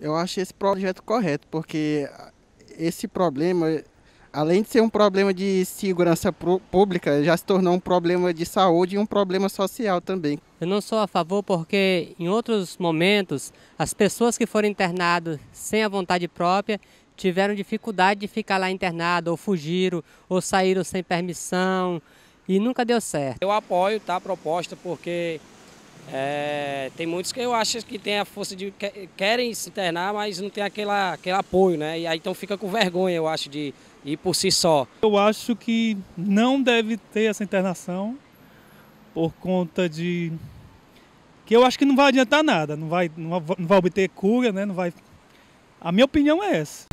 Eu acho esse projeto correto, porque esse problema, além de ser um problema de segurança pública, já se tornou um problema de saúde e um problema social também. Eu não sou a favor porque em outros momentos as pessoas que foram internadas sem a vontade própria tiveram dificuldade de ficar lá internado, ou fugiram, ou saíram sem permissão, e nunca deu certo. Eu apoio tá, a proposta porque é, tem muitos que eu acho que tem a força de querem se internar, mas não tem aquela, aquele apoio, né? E aí então fica com vergonha, eu acho, de ir por si só. Eu acho que não deve ter essa internação por conta de que eu acho que não vai adiantar nada, não vai, não vai, não vai obter cura, né? Não vai. A minha opinião é essa.